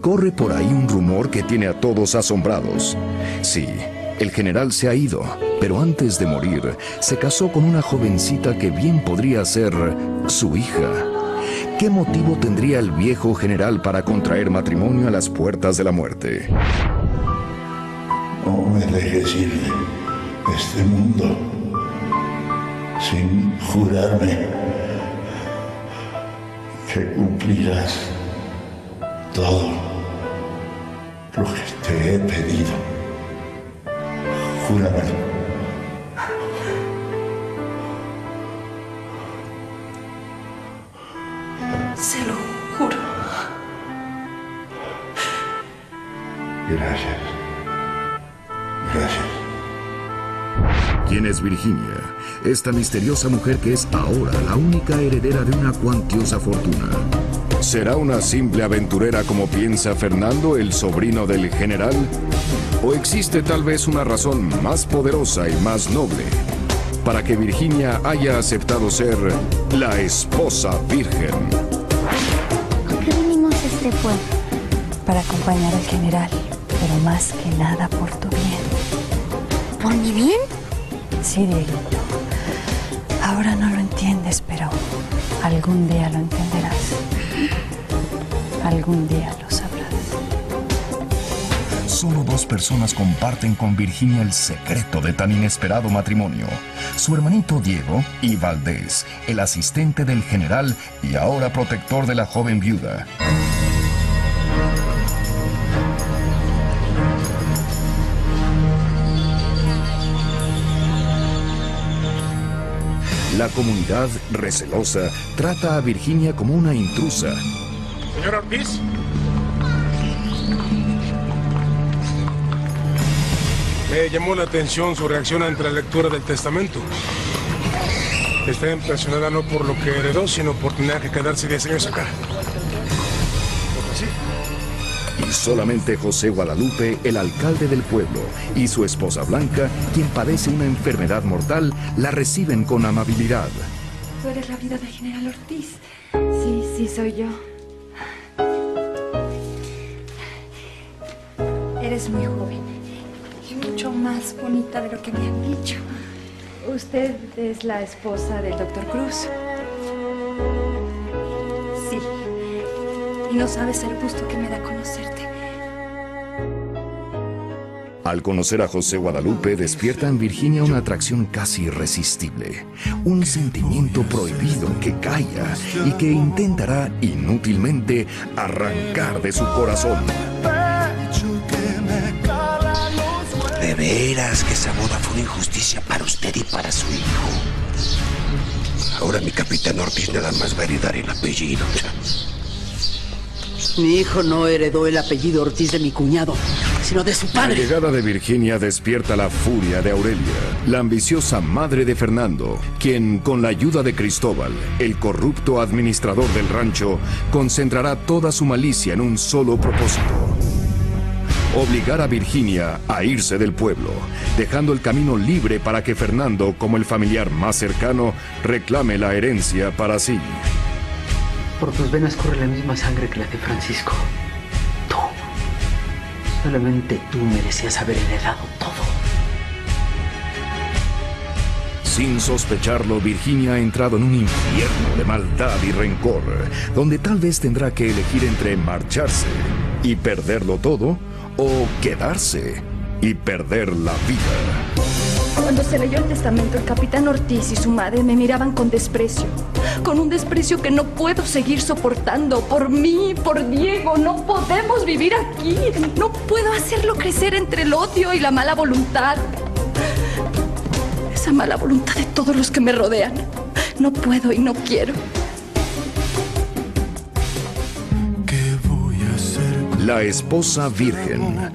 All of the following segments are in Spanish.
corre por ahí un rumor que tiene a todos asombrados. Sí, el general se ha ido, pero antes de morir se casó con una jovencita que bien podría ser su hija. ¿Qué motivo tendría el viejo general para contraer matrimonio a las puertas de la muerte? No me dejes ir de este mundo sin jurarme que cumplirás todo lo que te he pedido. Júramelo. Se lo juro. Gracias. Gracias. ¿Quién es Virginia? Esta misteriosa mujer que es ahora la única heredera de una cuantiosa fortuna. ¿Será una simple aventurera como piensa Fernando, el sobrino del general? ¿O existe tal vez una razón más poderosa y más noble para que Virginia haya aceptado ser la esposa virgen? ¿Por qué vinimos a este pueblo? Para acompañar al general, pero más que nada por tu bien. ¿Por mi bien? Sí, Dieguito. Ahora no lo entiendes, pero algún día lo entenderás. Algún día lo sabrás. Solo dos personas comparten con Virginia el secreto de tan inesperado matrimonio. Su hermanito Diego y Valdés, el asistente del general y ahora protector de la joven viuda. La comunidad, recelosa, trata a Virginia como una intrusa. Señor Ortiz. Me llamó la atención su reacción ante la lectura del testamento. Está impresionada no por lo que heredó, sino por tener que quedarse 10 años acá. Porque sí. Solamente José Guadalupe, el alcalde del pueblo, y su esposa Blanca, quien padece una enfermedad mortal, la reciben con amabilidad. Tú eres la vida del general Ortiz. Sí, sí, soy yo. Eres muy joven y mucho más bonita de lo que me han dicho. Usted es la esposa del doctor Cruz. Y no sabes el gusto que me da conocerte. Al conocer a José Guadalupe, despierta en Virginia una atracción casi irresistible, un sentimiento prohibido que calla y que intentará inútilmente arrancar de su corazón. De veras que esa boda fue una injusticia para usted y para su hijo. Ahora mi capitán Ortiz nada más va a heredar el apellido. Mi hijo no heredó el apellido Ortiz de mi cuñado, sino de su La padre. llegada de Virginia despierta la furia de Aurelia, la ambiciosa madre de Fernando, quien, con la ayuda de Cristóbal, el corrupto administrador del rancho, concentrará toda su malicia en un solo propósito. Obligar a Virginia a irse del pueblo, dejando el camino libre para que Fernando, como el familiar más cercano, reclame la herencia para sí. Por tus venas corre la misma sangre que la de Francisco. Tú. Solamente tú merecías haber heredado todo. Sin sospecharlo, Virginia ha entrado en un infierno de maldad y rencor, donde tal vez tendrá que elegir entre marcharse y perderlo todo o quedarse y perder la vida. Cuando se leyó el testamento, el capitán Ortiz y su madre me miraban con desprecio. Con un desprecio que no puedo seguir soportando. Por mí, por Diego, no podemos vivir aquí. No puedo hacerlo crecer entre el odio y la mala voluntad. Esa mala voluntad de todos los que me rodean. No puedo y no quiero. La esposa virgen.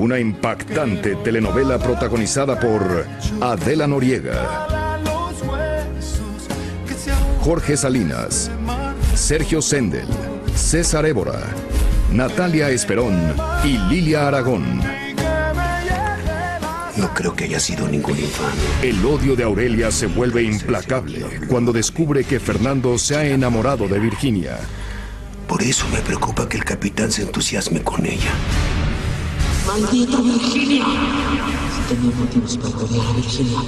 Una impactante telenovela protagonizada por Adela Noriega, Jorge Salinas, Sergio Sendel, César Évora, Natalia Esperón y Lilia Aragón. No creo que haya sido ningún infame. El odio de Aurelia se vuelve implacable cuando descubre que Fernando se ha enamorado de Virginia. Por eso me preocupa que el capitán se entusiasme con ella. ¡Maldita Virginia! Tenía motivos para odiar a Virginia.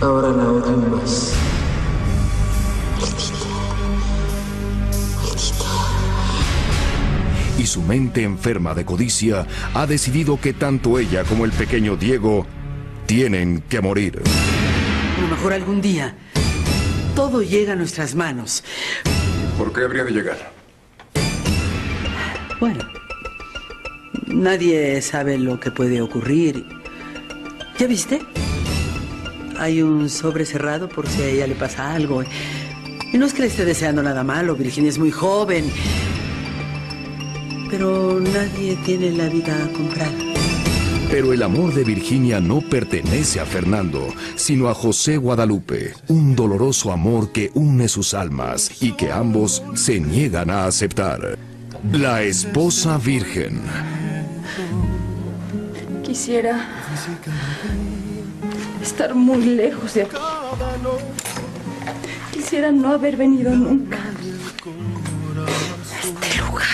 Ahora la odio más. Maldita. Maldita. Y su mente enferma de codicia ha decidido que tanto ella como el pequeño Diego tienen que morir. A lo mejor algún día todo llega a nuestras manos. ¿Por qué habría de llegar? Bueno, nadie sabe lo que puede ocurrir. ¿Ya viste? Hay un sobre cerrado por si a ella le pasa algo. Y no es que le esté deseando nada malo, Virginia es muy joven. Pero nadie tiene la vida comprada. Pero el amor de Virginia no pertenece a Fernando, sino a José Guadalupe, un doloroso amor que une sus almas y que ambos se niegan a aceptar. La esposa virgen. Quisiera estar muy lejos de aquí. Quisiera no haber venido nunca. Este lugar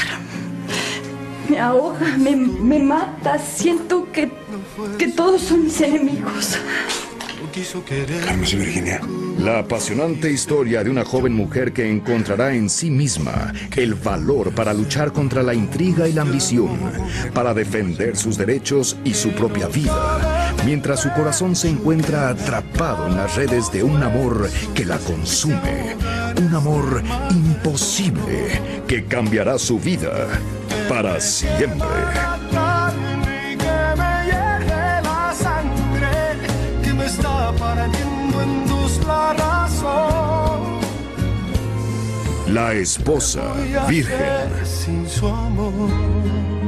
me ahoga, me, me mata. Siento que, que todos son mis enemigos. Cálmese, Virginia. La apasionante historia de una joven mujer que encontrará en sí misma el valor para luchar contra la intriga y la ambición, para defender sus derechos y su propia vida, mientras su corazón se encuentra atrapado en las redes de un amor que la consume, un amor imposible que cambiará su vida para siempre. La esposa virgen. Sin su amor.